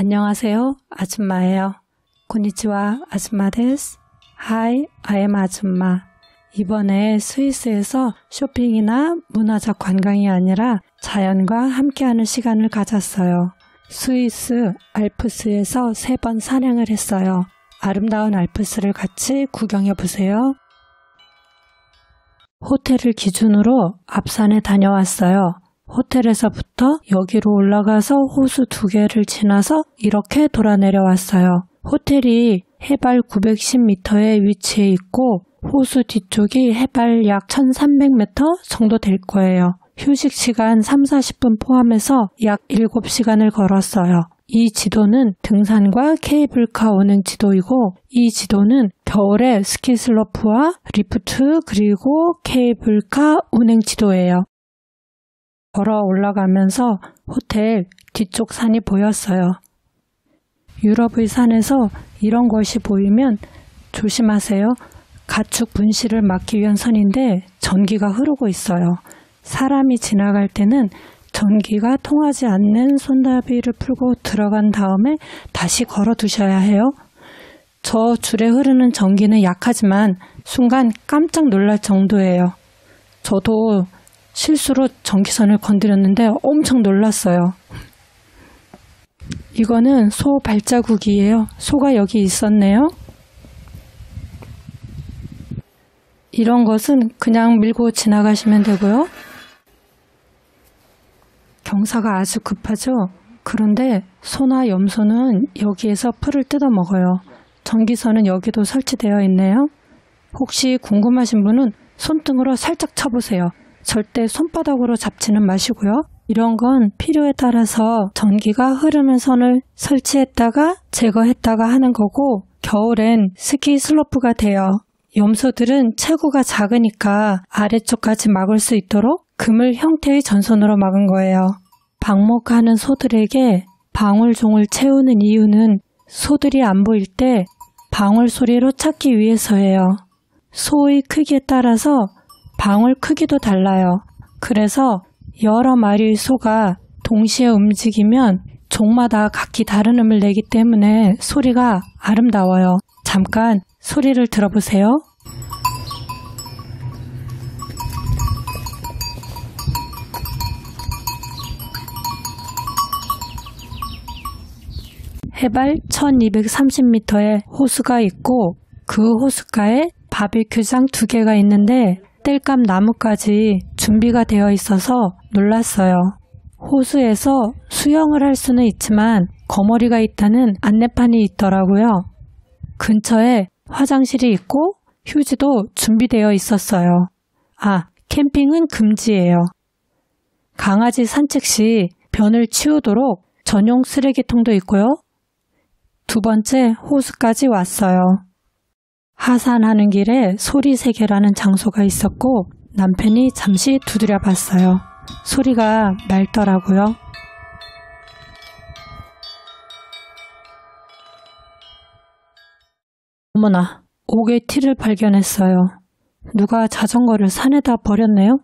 안녕하세요. 아줌마예요. 고니치와 아줌마 데스. I am 아줌마. 이번에 스위스에서 쇼핑이나 문화적 관광이 아니라 자연과 함께하는 시간을 가졌어요. 스위스 알프스에서 세 번 산행을 했어요. 아름다운 알프스를 같이 구경해 보세요. 호텔을 기준으로 앞산에 다녀왔어요. 호텔에서부터 여기로 올라가서 호수 두 개를 지나서 이렇게 돌아 내려왔어요. 호텔이 해발 910m에 위치해 있고 호수 뒤쪽이 해발 약 1300m 정도 될 거예요. 휴식 시간 3, 40분 포함해서 약 7시간을 걸었어요. 이 지도는 등산과 케이블카 운행 지도이고 이 지도는 겨울에 스키슬로프와 리프트 그리고 케이블카 운행 지도예요. 걸어 올라가면서 호텔 뒤쪽 산이 보였어요. 유럽의 산에서 이런 것이 보이면 조심하세요. 가축 분실을 막기 위한 선인데 전기가 흐르고 있어요. 사람이 지나갈 때는 전기가 통하지 않는 손잡이를 풀고 들어간 다음에 다시 걸어 두셔야 해요. 저 줄에 흐르는 전기는 약하지만 순간 깜짝 놀랄 정도예요. 저도 실수로 전기선을 건드렸는데 엄청 놀랐어요. 이거는 소 발자국이에요. 소가 여기 있었네요. 이런 것은 그냥 밀고 지나가시면 되고요. 경사가 아주 급하죠. 그런데 소나 염소는 여기에서 풀을 뜯어 먹어요. 전기선은 여기도 설치되어 있네요. 혹시 궁금하신 분은 손등으로 살짝 쳐보세요. 절대 손바닥으로 잡지는 마시고요. 이런 건 필요에 따라서 전기가 흐르는 선을 설치했다가 제거했다가 하는 거고 겨울엔 스키 슬로프가 돼요. 염소들은 체구가 작으니까 아래쪽까지 막을 수 있도록 그물 형태의 전선으로 막은 거예요. 방목하는 소들에게 방울종을 채우는 이유는 소들이 안 보일 때 방울 소리로 찾기 위해서예요. 소의 크기에 따라서 방울 크기도 달라요. 그래서 여러 마리의 소가 동시에 움직이면 종마다 각기 다른 음을 내기 때문에 소리가 아름다워요. 잠깐 소리를 들어보세요. 해발 1230m의 호수가 있고 그 호수가에 바비큐장 두 개가 있는데 땔감 나무까지 준비가 되어 있어서 놀랐어요. 호수에서 수영을 할 수는 있지만 거머리가 있다는 안내판이 있더라고요. 근처에 화장실이 있고 휴지도 준비되어 있었어요. 아, 캠핑은 금지예요. 강아지 산책 시 변을 치우도록 전용 쓰레기통도 있고요. 두 번째 호수까지 왔어요. 하산하는 길에 소리세계라는 장소가 있었고 남편이 잠시 두드려 봤어요. 소리가 맑더라고요. 어머나, 옥의 티를 발견했어요. 누가 자전거를 산에다 버렸네요?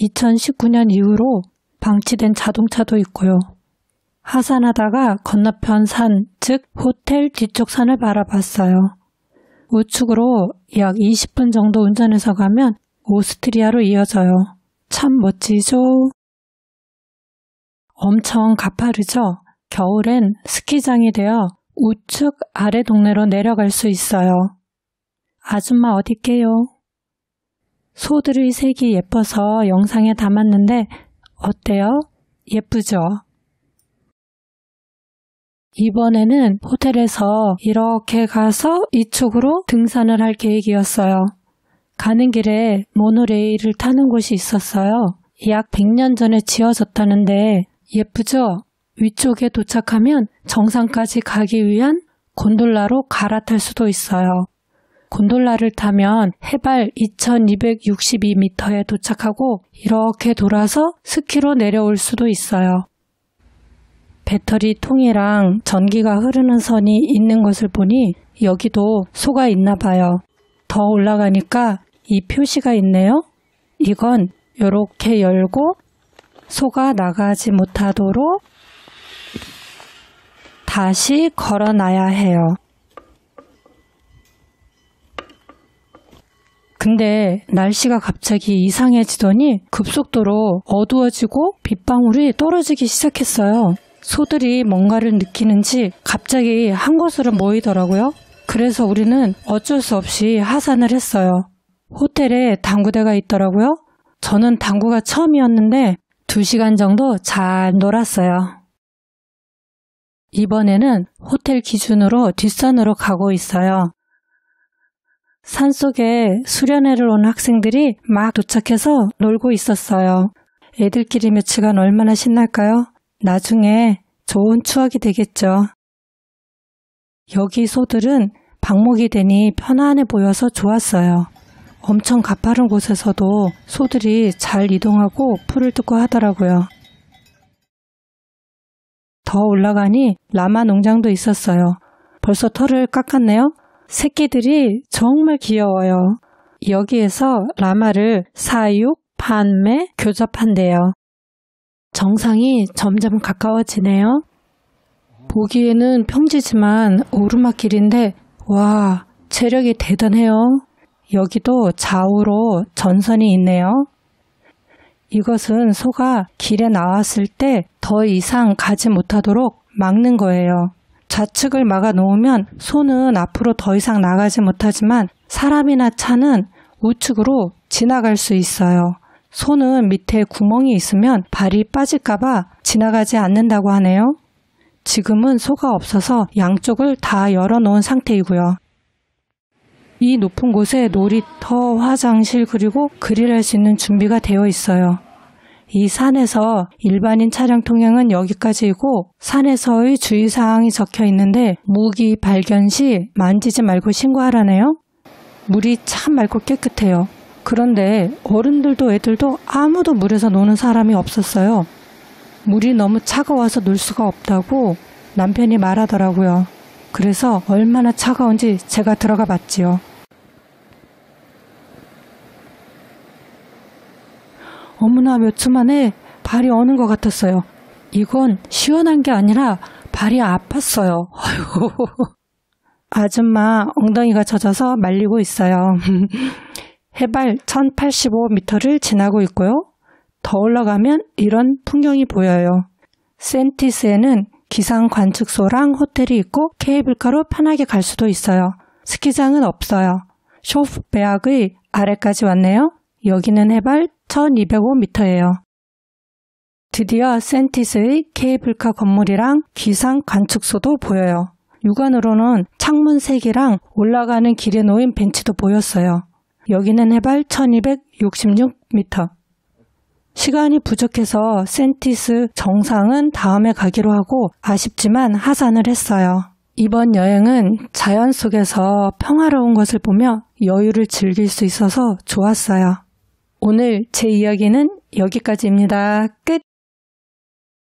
2019년 이후로 방치된 자동차도 있고요. 하산하다가 건너편 산, 즉 호텔 뒤쪽 산을 바라봤어요. 우측으로 약 20분 정도 운전해서 가면 오스트리아로 이어져요. 참 멋지죠? 엄청 가파르죠? 겨울엔 스키장이 되어 우측 아래 동네로 내려갈 수 있어요. 아줌마 어디게요? 소들의 색이 예뻐서 영상에 담았는데 어때요? 예쁘죠? 이번에는 호텔에서 이렇게 가서 이쪽으로 등산을 할 계획이었어요. 가는 길에 모노레일을 타는 곳이 있었어요. 약 100년 전에 지어졌다는데 예쁘죠? 위쪽에 도착하면 정상까지 가기 위한 곤돌라로 갈아탈 수도 있어요. 곤돌라를 타면 해발 2262m에 도착하고 이렇게 돌아서 스키로 내려올 수도 있어요. 배터리 통이랑 전기가 흐르는 선이 있는 것을 보니 여기도 소가 있나 봐요. 더 올라가니까 이 표시가 있네요. 이건 이렇게 열고 소가 나가지 못하도록 다시 걸어놔야 해요. 근데 날씨가 갑자기 이상해지더니 급속도로 어두워지고 빗방울이 떨어지기 시작했어요. 소들이 뭔가를 느끼는지 갑자기 한 곳으로 모이더라고요. 그래서 우리는 어쩔 수 없이 하산을 했어요. 호텔에 당구대가 있더라고요. 저는 당구가 처음이었는데 2시간 정도 잘 놀았어요. 이번에는 호텔 기준으로 뒷산으로 가고 있어요. 산 속에 수련회를 온 학생들이 막 도착해서 놀고 있었어요. 애들끼리 며칠간 얼마나 신날까요? 나중에 좋은 추억이 되겠죠. 여기 소들은 방목이 되니 편안해 보여서 좋았어요. 엄청 가파른 곳에서도 소들이 잘 이동하고 풀을 뜯고 하더라고요. 더 올라가니 라마 농장도 있었어요. 벌써 털을 깎았네요. 새끼들이 정말 귀여워요. 여기에서 라마를 사육, 판매, 교접한대요. 정상이 점점 가까워지네요. 보기에는 평지지만 오르막길인데 와 체력이 대단해요. 여기도 좌우로 전선이 있네요. 이것은 소가 길에 나왔을 때 더 이상 가지 못하도록 막는 거예요. 좌측을 막아 놓으면 소는 앞으로 더 이상 나가지 못하지만 사람이나 차는 우측으로 지나갈 수 있어요. 소는 밑에 구멍이 있으면 발이 빠질까봐 지나가지 않는다고 하네요. 지금은 소가 없어서 양쪽을 다 열어놓은 상태이고요. 이 높은 곳에 놀이터, 화장실 그리고 그릴 할 수 있는 준비가 되어 있어요. 이 산에서 일반인 차량 통행은 여기까지이고 산에서의 주의사항이 적혀 있는데 무기 발견 시 만지지 말고 신고하라네요. 물이 참 맑고 깨끗해요. 그런데 어른들도 애들도 아무도 물에서 노는 사람이 없었어요. 물이 너무 차가워서 놀 수가 없다고 남편이 말하더라고요. 그래서 얼마나 차가운지 제가 들어가 봤지요. 어머나 몇 초 만에 발이 어는 것 같았어요. 이건 시원한 게 아니라 발이 아팠어요. 아줌마 엉덩이가 젖어서 말리고 있어요. 해발 1085m를 지나고 있고요. 더 올라가면 이런 풍경이 보여요. 센티스에는 기상 관측소랑 호텔이 있고 케이블카로 편하게 갈 수도 있어요. 스키장은 없어요. 쇼프베악의 아래까지 왔네요. 여기는 해발 1205m예요. 드디어 센티스의 케이블카 건물이랑 기상 관측소도 보여요. 육안으로는 창문 3개랑 올라가는 길에 놓인 벤치도 보였어요. 여기는 해발 1266m. 시간이 부족해서 센티스 정상은 다음에 가기로 하고 아쉽지만 하산을 했어요. 이번 여행은 자연 속에서 평화로운 것을 보며 여유를 즐길 수 있어서 좋았어요. 오늘 제 이야기는 여기까지입니다. 끝!